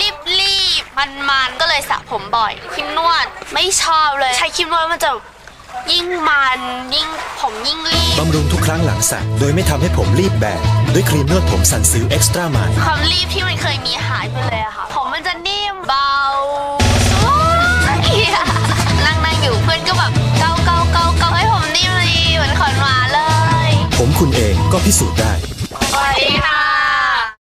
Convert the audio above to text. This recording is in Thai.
ลีบลีบมันมันก็เลยสระผมบ่อยครีมนวดไม่ชอบเลย ใช้ครีมนวดมันจะยิ่งมันยิ่งผมยิ่งลีบบำรุงทุกครั้งหลังสระโดยไม่ทำให้ผมลีบแบนด้วยครีมนวดผมซันซิล Extra Mildความลีบที่มันเคยมีหายไปเลยอะค่ะ ผมมันจะนิ่มเบาสวยนั่งนั่งอยู่เพื่อนก็แบบเกาเกาเกาเกาให้ผมนิ่มเลยเหมือนขอนหวานเลย ผมคุณเองก็พิสูจน์ได้